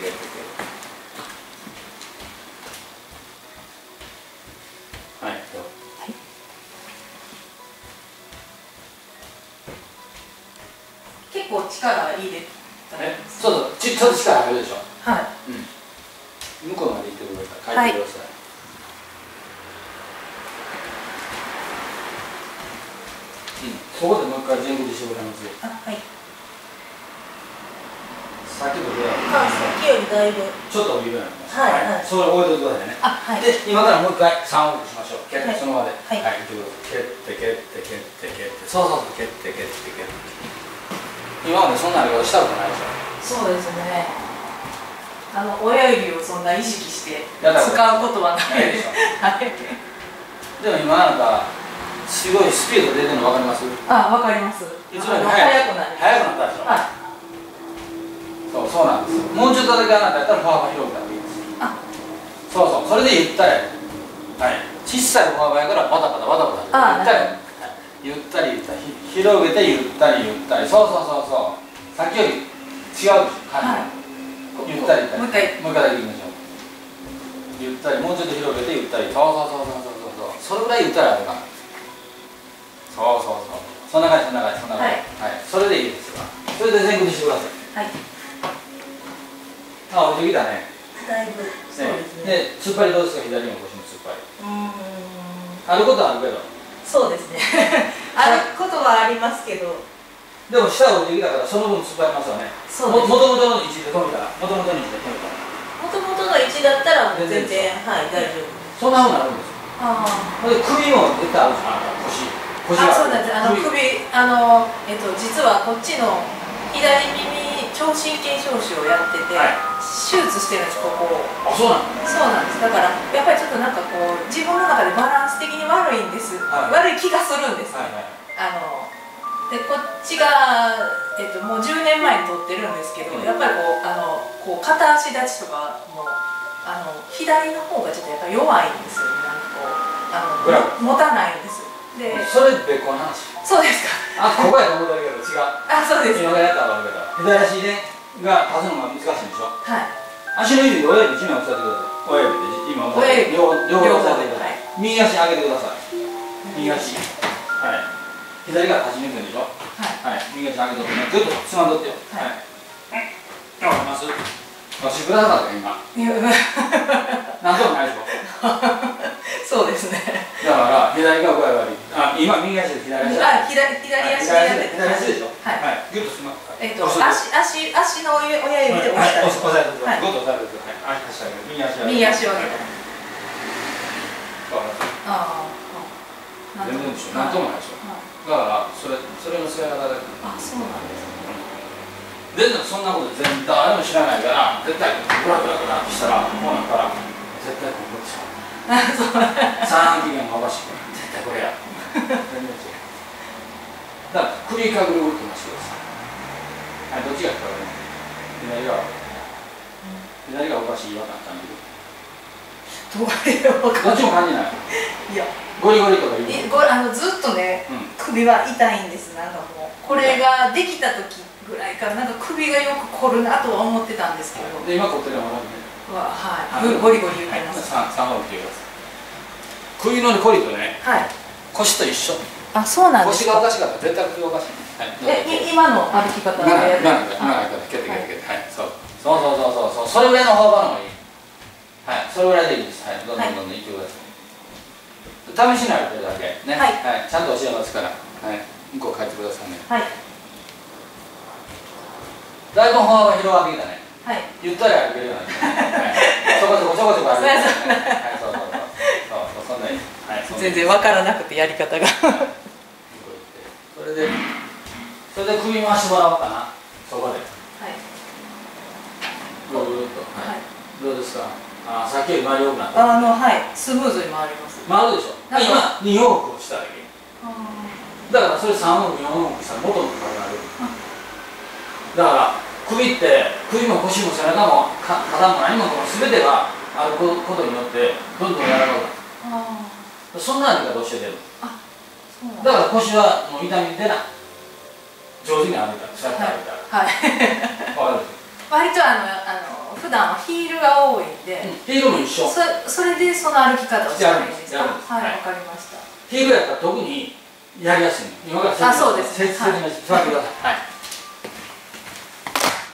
てはいはい結構力入れえそうそう。ちちょっと力入るでしょ。はい、うん、向こうまで行ってくれるら帰ってください、はい。そこでもう一回全部で絞れます。よ。はい。先ほどで。は。いきよりだいぶ。ちょっと緩めになります。はいはい。それ置いといてくださいね。あはい。で今からもう一回3往復しましょう。蹴って、はいその場で。はい。はい、行ってください蹴って蹴って蹴って蹴って。そうそうそう蹴って蹴って蹴って。今までそんなやり方したことないでしょ。そうですね。あの親指をそんな意識して使うことはない。ですはい。でも今あなたすごいスピード出てるの分かります？あわかります。いつもよりあの速くなる速くなったでしょ。はそうそうなんですよもうちょっとだけあなたやったら歩幅広くなっていいですあそうそうそれでゆったりはい小さい歩幅やからバタバタバタバタあゆったりはいゆったりゆったりひ広げてゆったりゆったりそう。そうそうそう。さっきより違う感じ、はいゆったりもう一回もう一回だけいきましょうゆったりもうちょっと広げてゆったりそうそうそうそうそうそうそれぐらいゆったりあるかそうそうそうそんな感じそんな感じそんな感じ。はい、それでいいですわ。それで前屈してください。はいあ、降りてきたね。だいぶそうですね。で、突っ張りどうですか、左の腰の突っ張り。うーん。あることはあるけど。そうですね。あることはありますけど。でも下を降りてきたから、その分突っ張りますよね。そうですも、もともとの位置で止めたら、もともとの位置で止めたら。もともとの位置だったら全全然然はい大丈夫そんなふうになるんですよ。あほんで、首も絶対あるじゃん、腰。腰があそうなんです。あの首。首あのえっと実はこっちの左耳聴神経聴腫をやってて、はい手術してるんですここを。あ、そうなの？そうなんです。だからやっぱりちょっとなんかこう自分の中でバランス的に悪いんです、はい。悪い気がするんです、はいはい。あのでこっちが、えっと、もう10年前に撮ってるんですけど、うん。やっぱりこうあのこう片足立ちとかもあの左の方がちょっとやっぱ弱いんですよね。なんかこうあの持たないんです。でそれ別個の話？そうですか。あ、ここやと思ったけど、違う。あそうです。今がやったら分かるけど。左足でが立つのが難しいんでしょ？はい足の指で親指地面を押さえてください。親指で今押さえて。両両方押さえてください。右足上げてください。右足。はい。左が始めてるでしょ？はいはい。右足上げとってね。ずっとつまんどってよ。はいはい。わかります。押してくださった今。いやなんともないでしょ。そうですねだから左が具合悪い。あ、今右足で左足。あ左左はい足で左足でしょ？はいはい。ギュッとつま。えっと押足して足足の親指で押さえてください。はいグッと押さえてください。はい。足。右足。右足を上げはいたわかりますああ全然でしょ。なんともないでしょ。はいだからそれそれの使い方だけあそうなんですね全然そんなこと全然誰も知らないから絶対ブラブラブラしたらこうなったら絶対ここでしょあそう三期限がおかしく絶対これや全然違うだから首かぐる動きもしてくださいはいどっちがかかる左が左がおかしい違和感感じるどういうわかどっちも感じないいやゴリゴリとか言うえこれあのずっとねうん首は痛いんですなんかもうこれができた時ぐらいからなんか首がよく凝るなとは思ってたんですけど。で今凝ってるのは分かるね。ははい。はいゴリゴリ言ってます。三三往復って言うやつ首のコリとね。はい。腰と一緒。あそうなんです腰がおかかしかったら絶対首がおかしい、はい、えい今の歩き方で今の今の今の蹴って蹴って蹴って。はい。そう。そうそうそうそうそう。それぐらいの方がの方がいい。はいそれぐらいでいいです。はいどんどんどんどんいってください、試しないとだけ。ね。はい。ちゃんと教えますから。はい。向こう帰ってくださいね。はい。だいぶ歩幅広がってきたね。はい。ゆったり歩けるようになったちょこちょこちょこちょこ歩ける、ね、そうはいそう。そうそうそんなに。全然わからなくてやり方が。それでそれで首回してもらおうかな。そこで。はい。ぐーっと。ははい。いどうですか？あさっきより回りよくなった。あのはい。スムーズに回ります。回るでしょ。今2往復しただけ。あだからそれ3往復4往復したら元の体になる。だから首って首も腰も背中もか肩も何もこの全てがあることによってどんどん柔らかくなそんな歩き方をして出るだ。から腰はもう痛み出ない。上手に歩いたら下から歩いたら、はいわかる？割とあのあの普段はヒールが多いんで、ヒールも一緒。そそれでその歩き方をしたらいいんです。かはいわ、はい。かりました。ヒールやったら特にやりやすい。の今から説説明しください。はい